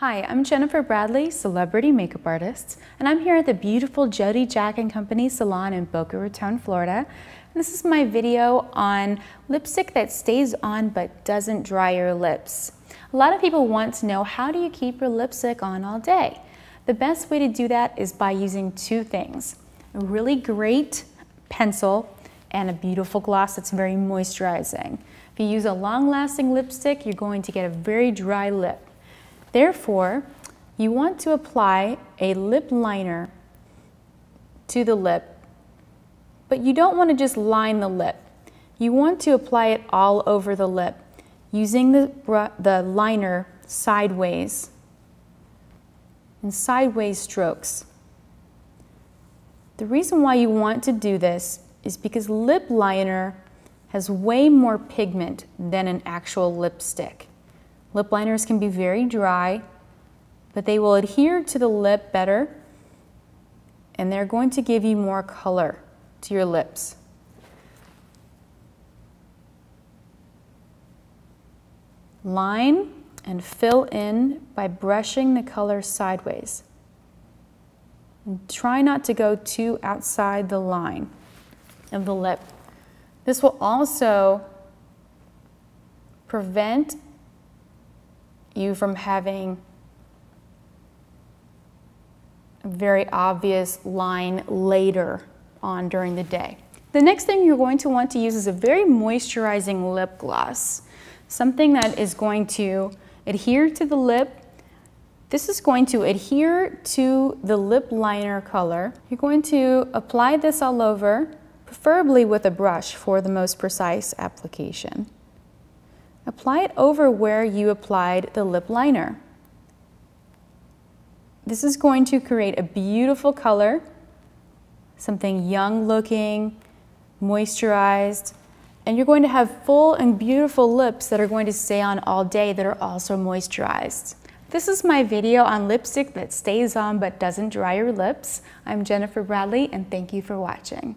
Hi, I'm Jennifer Bradley, celebrity makeup artist, and I'm here at the beautiful Jody Jack & Company salon in Boca Raton, Florida. And this is my video on lipstick that stays on but doesn't dry your lips. A lot of people want to know how do you keep your lipstick on all day? The best way to do that is by using two things. A really great pencil and a beautiful gloss that's very moisturizing. If you use a long-lasting lipstick, you're going to get a very dry lip. Therefore, you want to apply a lip liner to the lip, but you don't want to just line the lip. You want to apply it all over the lip using the, the liner sideways in sideways strokes. The reason why you want to do this is because lip liner has way more pigment than an actual lipstick. Lip liners can be very dry, but they will adhere to the lip better and they're going to give you more color to your lips. Line and fill in by brushing the color sideways. And try not to go too outside the line of the lip. This will also prevent you from having a very obvious line later on during the day. The next thing you're going to want to use is a very moisturizing lip gloss, something that is going to adhere to the lip. This is going to adhere to the lip liner color. You're going to apply this all over, preferably with a brush for the most precise application. Apply it over where you applied the lip liner. This is going to create a beautiful color, something young looking, moisturized, and you're going to have full and beautiful lips that are going to stay on all day that are also moisturized. This is my video on lipstick that stays on but doesn't dry your lips. I'm Jennifer Bradley and thank you for watching.